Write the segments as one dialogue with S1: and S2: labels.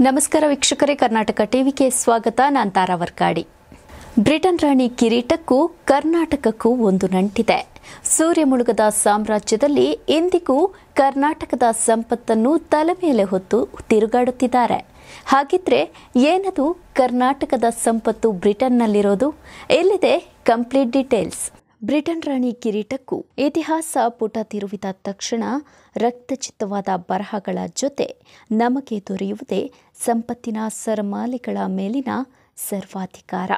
S1: ನಮಸ್ಕಾರ ವೀಕ್ಷಕರೇ, ಕರ್ನಾಟಕ ಟಿವಿಗೆ ಸ್ವಾಗತ. ನಾನು ತಾರಾ ವರ್ಕಾಡಿ ಬ್ರಿಟನ್ ರಾಣಿ ಕಿರೀಟಕ್ಕೂ ಕರ್ನಾಟಕಕ್ಕೂ ಒಂದು ನಂಟಿದೆ. ಸೂರ್ಯ ಮುಳುಗದ ಸಾಮ್ರಾಜ್ಯದಲ್ಲಿ ಇಂದಿಗೂ ಕರ್ನಾಟಕದ ಸಂಪತ್ತನ್ನು ತಲೆ ಮೇಲೆ ಹೊತ್ತು ತಿರುಗಾಡುತ್ತಿದ್ದಾರೆ. ಹಾಗಿದ್ರೆ ಏನದು ಕರ್ನಾಟಕದ ಸಂಪತ್ತು ಬ್ರಿಟನ್ನಲ್ಲಿರೋದು? ಎಲ್ಲಿದೆ ಕಂಪ್ಲೀಟ್ ಡೀಟೇಲ್ಸ್. ಬ್ರಿಟನ್ ರಾಣಿ ಕಿರೀಟಕ್ಕೂ ಇತಿಹಾಸ ಪುಟ ತಿರುವಿದ ತಕ್ಷಣ ರಕ್ತಚಿತ್ತವಾದ ಬರಹಗಳ ಜೊತೆ ನಮಗೆ ದೊರೆಯುವುದೇ ಸಂಪತ್ತಿನ ಸರಮಾಲೆಗಳ ಮೇಲಿನ ಸರ್ವಾಧಿಕಾರ.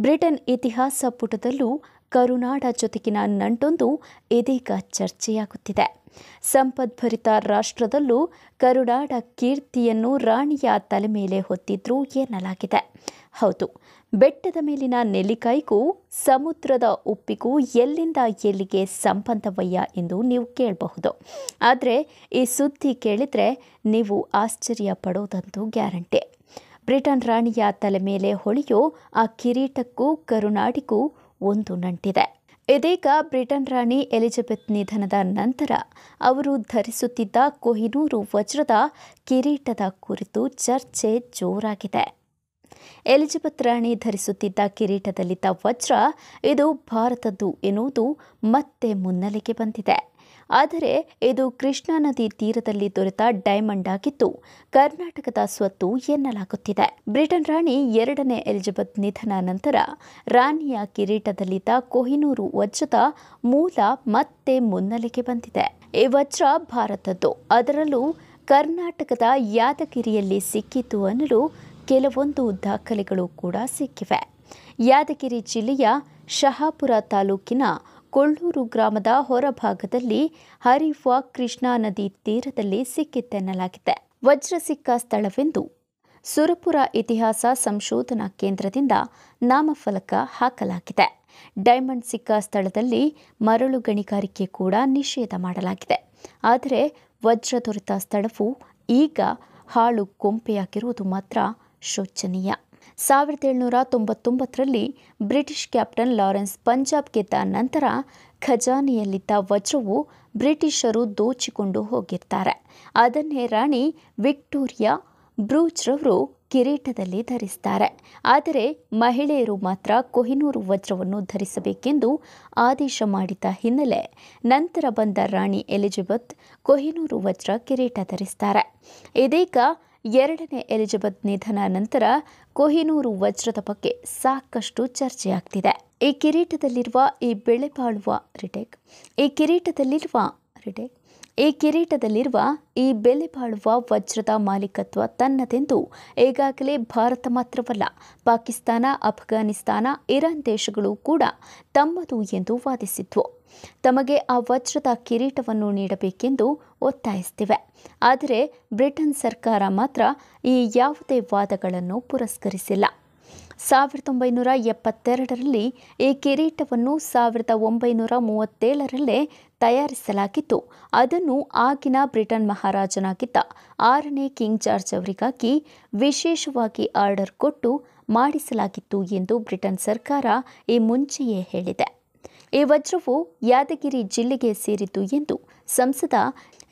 S1: ಬ್ರಿಟನ್ ಇತಿಹಾಸ ಪುಟದಲ್ಲೂ ಕರುನಾಡ ಜೊತೆಗಿನ ನಂಟೊಂದು ಇದೀಗ ಚರ್ಚೆಯಾಗುತ್ತಿದೆ. ಸಂಪದ್ಭರಿತ ರಾಷ್ಟ್ರದಲ್ಲೂ ಕರುನಾಡ ಕೀರ್ತಿಯನ್ನು ರಾಣಿಯ ತಲೆ ಮೇಲೆ ಹೊತ್ತಿದ್ರು ಎನ್ನಲಾಗಿದೆ. ಹೌದು. ಬೆಟ್ಟದ ಮೇಲಿನ ನೆಲ್ಲಿಕಾಯಿಗೂ ಸಮುದ್ರದ ಉಪ್ಪಿಗೂ ಎಲ್ಲಿಂದ ಎಲ್ಲಿಗೆ ಸಂಬಂಧವಯ್ಯ ಎಂದು ನೀವು ಕೇಳಬಹುದು. ಆದರೆ ಈ ಸುದ್ದಿ ಕೇಳಿದರೆ ನೀವು ಆಶ್ಚರ್ಯ ಪಡೋದಂತೂ ಗ್ಯಾರಂಟಿ. ಬ್ರಿಟನ್ ರಾಣಿಯ ತಲೆ ಮೇಲೆ ಹೊಳೆಯೋ ಆ ಕಿರೀಟಕ್ಕೂ ಕರುನಾಡಿಗೂ ಒಂದು ನಂಟಿದೆ. ಇದೀಗ ಬ್ರಿಟನ್ ರಾಣಿ ಎಲಿಜಬೆತ್ ನಿಧನದ ನಂತರ ಅವರು ಧರಿಸುತ್ತಿದ್ದ ಕೊಹಿನೂರು ವಜ್ರದ ಕಿರೀಟದ ಕುರಿತು ಚರ್ಚೆ ಜೋರಾಗಿದೆ. ಎಲಿಜಬೆತ್ ರಾಣಿ ಧರಿಸುತ್ತಿದ್ದ ಕಿರೀಟದಲ್ಲಿದ್ದ ವಜ್ರ ಇದು ಭಾರತದ್ದು ಎನ್ನುವುದು ಮತ್ತೆ ಮುನ್ನೆಲೆಗೆ ಬಂದಿದೆ. ಆದರೆ ಇದು ಕೃಷ್ಣಾ ನದಿ ತೀರದಲ್ಲಿ ದೊರೆತ ಡೈಮಂಡ್ ಆಗಿದ್ದು, ಕರ್ನಾಟಕದ ಸ್ವತ್ತು ಎನ್ನಲಾಗುತ್ತಿದೆ. ಬ್ರಿಟನ್ ರಾಣಿ ಎರಡನೇ ಎಲಿಜಬೆತ್ ನಿಧನ ನಂತರ ರಾಣಿಯ ಕಿರೀಟದಲ್ಲಿದ್ದ ಕೊಹಿನೂರು ವಜ್ರದ ಮೂಲ ಮತ್ತೆ ಮುನ್ನೆಲೆಗೆ ಬಂದಿದೆ. ಈ ವಜ್ರ ಭಾರತದ್ದು. ಅದರಲ್ಲೂ ಕರ್ನಾಟಕದ ಯಾದಗಿರಿಯಲ್ಲಿ ಸಿಕ್ಕಿತು ಅನ್ನಲು ಕೆಲವೊಂದು ದಾಖಲೆಗಳು ಕೂಡ ಸಿಕ್ಕಿವೆ. ಯಾದಗಿರಿ ಜಿಲ್ಲೆಯ ಶಹಾಪುರ ತಾಲೂಕಿನ ಕೊಳ್ಳೂರು ಗ್ರಾಮದ ಹೊರಭಾಗದಲ್ಲಿ ಹರಿಯುವ ಕೃಷ್ಣಾ ನದಿ ತೀರದಲ್ಲಿ ಸಿಕ್ಕಿತ್ತೆನ್ನಲಾಗಿದೆ ವಜ್ರ ಸಿಕ್ಕ ಸ್ಥಳವೆಂದು ಸುರಪುರ ಇತಿಹಾಸ ಸಂಶೋಧನಾ ಕೇಂದ್ರದಿಂದ ನಾಮಫಲಕ ಹಾಕಲಾಗಿದೆ. ಡೈಮಂಡ್ ಸಿಕ್ಕ ಸ್ಥಳದಲ್ಲಿ ಮರಳು ಗಣಿಗಾರಿಕೆ ಕೂಡ ನಿಷೇಧ ಮಾಡಲಾಗಿದೆ. ಆದರೆ ವಜ್ರ ದೊರೆತ ಸ್ಥಳವು ಈಗ ಹಾಳು ಕೊಂಪೆಯಾಗಿರುವುದು ಮಾತ್ರ ಶೋಚನೀಯ. ಸಾವಿರದ ಏಳ್ನೂರ ತೊಂಬತ್ತೊಂಬತ್ತರಲ್ಲಿ ಬ್ರಿಟಿಷ್ ಕ್ಯಾಪ್ಟನ್ ಲಾರೆನ್ಸ್ ಪಂಜಾಬ್ ಗೆದ್ದ ನಂತರ ಖಜಾನೆಯಲ್ಲಿದ್ದ ವಜ್ರವು ಬ್ರಿಟಿಷರು ದೋಚಿಕೊಂಡು ಹೋಗಿರ್ತಾರೆ. ಅದನ್ನೇ ರಾಣಿ ವಿಕ್ಟೋರಿಯಾ ಬ್ರೂಚ್ರವರು ಕಿರೀಟದಲ್ಲಿ ಧರಿಸ್ತಾರೆ. ಆದರೆ ಮಹಿಳೆಯರು ಮಾತ್ರ ಕೊಹಿನೂರು ವಜ್ರವನ್ನು ಧರಿಸಬೇಕೆಂದು ಆದೇಶ ಮಾಡಿದ ಹಿನ್ನೆಲೆ ನಂತರ ಬಂದ ರಾಣಿ ಎಲಿಜಬೆತ್ ಕೊಹಿನೂರು ವಜ್ರ ಕಿರೀಟ ಧರಿಸ್ತಾರೆ. ಇದೀಗ ಎರಡನೇ ಎಲಿಜಬೆತ್ ನಿಧನ ನಂತರ ಕೊಹಿನೂರು ವಜ್ರದ ಬಗ್ಗೆ ಸಾಕಷ್ಟು ಚರ್ಚೆಯಾಗ್ತಿದೆ. ಈ ಕಿರೀಟದಲ್ಲಿರುವ ಈ ಬೆಳೆ ಬಾಳುವ ರಿಟೇಕ್, ಈ ಕಿರೀಟದಲ್ಲಿರುವ ರಿಟೇಕ್, ಈ ಕಿರೀಟದಲ್ಲಿರುವ ಈ ಬೆಲೆ ಬಾಳುವ ವಜ್ರದ ಮಾಲೀಕತ್ವ ತನ್ನದೆಂದು ಈಗಾಗಲೇ ಭಾರತ ಮಾತ್ರವಲ್ಲ, ಪಾಕಿಸ್ತಾನ, ಅಫ್ಘಾನಿಸ್ತಾನ, ಇರಾನ್ ದೇಶಗಳು ಕೂಡ ತಮ್ಮದು ಎಂದು ವಾದಿಸಿದ್ವು. ತಮಗೆ ಆ ವಜ್ರದ ಕಿರೀಟವನ್ನು ನೀಡಬೇಕೆಂದು ಒತ್ತಾಯಿಸ್ತಿವೆ ಆದರೆ ಬ್ರಿಟನ್ ಸರ್ಕಾರ ಮಾತ್ರ ಈ ಯಾವುದೇ ವಾದಗಳನ್ನು ಪುರಸ್ಕರಿಸಿಲ್ಲ. ಸಾವಿರದ ಒಂಬೈನೂರ ಎಪ್ಪತ್ತೆರಡರಲ್ಲಿ ಈ ಕಿರೀಟವನ್ನು ಸಾವಿರದ ಒಂಬೈನೂರ ಮೂವತ್ತೇಳರಲ್ಲೇ ತಯಾರಿಸಲಾಗಿತ್ತು. ಅದನ್ನು ಆಗಿನ ಬ್ರಿಟನ್ ಮಹಾರಾಜನಾಗಿದ್ದ ಆರನೇ ಕಿಂಗ್ ಜಾರ್ಜ್ ಅವರಿಗಾಗಿ ವಿಶೇಷವಾಗಿ ಆರ್ಡರ್ ಕೊಟ್ಟು ಮಾಡಿಸಲಾಗಿತ್ತು ಎಂದು ಬ್ರಿಟನ್ ಸರ್ಕಾರ ಈ ಮುಂಚೆಯೇ ಹೇಳಿದೆ. ಈ ವಜ್ರವು ಯಾದಗಿರಿ ಜಿಲ್ಲೆಗೆ ಸೇರಿತು ಎಂದು ಸಂಸದ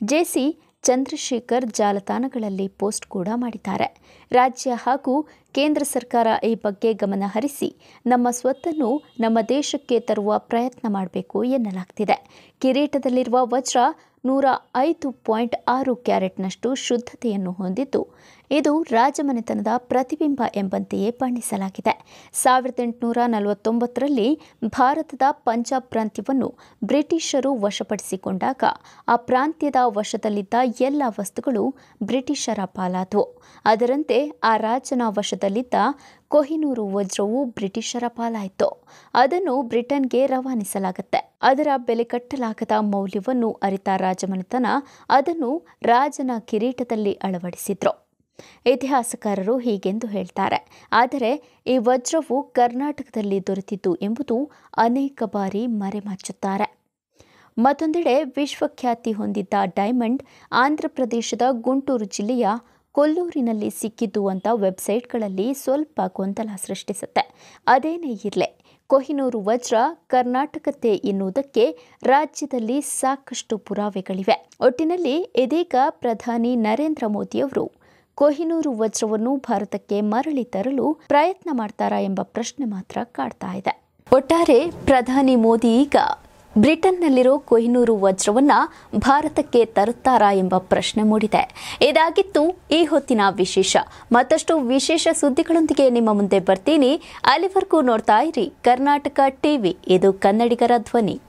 S1: ಜೆಸಿ ಚಂದ್ರಶೇಖರ್ ಜಾಲತಾಣಗಳಲ್ಲಿ ಪೋಸ್ಟ್ ಕೂಡ ಮಾಡಿದ್ದಾರೆ. ರಾಜ್ಯ ಹಾಗೂ ಕೇಂದ್ರ ಸರ್ಕಾರ ಈ ಬಗ್ಗೆ ಗಮನ ಹರಿಸಿ ನಮ್ಮ ಸ್ವತ್ತನ್ನು ನಮ್ಮ ದೇಶಕ್ಕೆ ತರುವ ಪ್ರಯತ್ನ ಮಾಡಬೇಕು ಎನ್ನಲಾಗ್ತಿದೆ. ಕಿರೀಟದಲ್ಲಿರುವ ವಜ್ರ ನೂರ ಐದು ಪಾಯಿಂಟ್ ಆರು ಕ್ಯಾರೆಟ್ನಷ್ಟು ಶುದ್ಧತೆಯನ್ನು ಹೊಂದಿದ್ದು ಇದು ರಾಜಮನೆತನದ ಪ್ರತಿಬಿಂಬ ಎಂಬಂತೆಯೇ ಬಣ್ಣಿಸಲಾಗಿದೆ. ಸಾವಿರದ ಎಂಟುನೂರ ನಲವತ್ತೊಂಬತ್ತರಲ್ಲಿ ಭಾರತದ ಪಂಜಾಬ್ ಪ್ರಾಂತ್ಯವನ್ನು ಬ್ರಿಟಿಷರು ವಶಪಡಿಸಿಕೊಂಡಾಗ ಆ ಪ್ರಾಂತ್ಯದ ವಶದಲ್ಲಿದ್ದ ಎಲ್ಲ ವಸ್ತುಗಳು ಬ್ರಿಟಿಷರ ಪಾಲಾದವು. ಅದರಂತೆ ಆ ರಾಜನ ವಶದಲ್ಲಿದ್ದ ಕೊಹಿನೂರು ವಜ್ರವು ಬ್ರಿಟಿಷರ ಪಾಲಾಯಿತು. ಅದನ್ನು ಬ್ರಿಟನ್ಗೆ ರವಾನಿಸಲಾಗುತ್ತೆ. ಅದರ ಬೆಲೆ ಕಟ್ಟಲಾಗದ ಮೌಲ್ಯವನ್ನು ಅರಿತ ರಾಜಮನೆತನ ಅದನ್ನು ರಾಜನ ಕಿರೀಟದಲ್ಲಿ ಅಳವಡಿಸಿದ್ರು. ಇತಿಹಾಸಕಾರರು ಹೀಗೆಂದು ಹೇಳ್ತಾರೆ. ಆದರೆ, ಈ ವಜ್ರವು ಕರ್ನಾಟಕದಲ್ಲಿ ದೊರೆತಿತ್ತು ಎಂಬುದು ಅನೇಕ ಬಾರಿ ಮರೆಮಾಚುತ್ತಾರೆ. ಮತ್ತೊಂದೆಡೆ ವಿಶ್ವಖ್ಯಾತಿ ಹೊಂದಿದ್ದ ಡೈಮಂಡ್ ಆಂಧ್ರಪ್ರದೇಶದ ಗುಂಟೂರು ಜಿಲ್ಲೆಯ ಕೊಲ್ಲೂರಿನಲ್ಲಿ ಸಿಕ್ಕಿದ್ದು ಅಂತ ವೆಬ್ಸೈಟ್ಗಳಲ್ಲಿ ಸ್ವಲ್ಪ ಗೊಂದಲ ಸೃಷ್ಟಿಸುತ್ತೆ. ಅದೇನೇ ಇರಲಿ, ಕೊಹಿನೂರು ವಜ್ರ ಕರ್ನಾಟಕತೆ ಎನ್ನುವುದಕ್ಕೆ ರಾಜ್ಯದಲ್ಲಿ ಸಾಕಷ್ಟು ಪುರಾವೆಗಳಿವೆ. ಒಟ್ಟಿನಲ್ಲಿ ಇದೀಗ ಪ್ರಧಾನಿ ನರೇಂದ್ರ ಮೋದಿಯವರು ಕೊಹಿನೂರು ವಜ್ರವನ್ನು ಭಾರತಕ್ಕೆ ಮರಳಿ ತರಲು ಪ್ರಯತ್ನ ಮಾಡ್ತಾರಾ ಎಂಬ ಪ್ರಶ್ನೆ ಮಾತ್ರ ಕಾಡ್ತಾ ಇದೆ. ಒಟ್ಟಾರೆ ಪ್ರಧಾನಿ ಮೋದಿ ಈಗ ಬ್ರಿಟನ್ನಲ್ಲಿರೋ ಕೊಹಿನೂರು ವಜ್ರವನ್ನ ಭಾರತಕ್ಕೆ ತರುತ್ತಾರಾ ಎಂಬ ಪ್ರಶ್ನೆ ಮೂಡಿದೆ. ಇದಾಗಿತ್ತು ಈ ಹೊತ್ತಿನ ವಿಶೇಷ. ಮತ್ತಷ್ಟು ವಿಶೇಷ ಸುದ್ದಿಗಳೊಂದಿಗೆ ನಿಮ್ಮ ಮುಂದೆ ಬರ್ತೀನಿ. ಅಲ್ಲಿವರೆಗೂ ನೋಡ್ತಾ ಇರಿ ಕರ್ನಾಟಕ ಟಿವಿ. ಇದು ಕನ್ನಡಿಗರ ಧ್ವನಿ.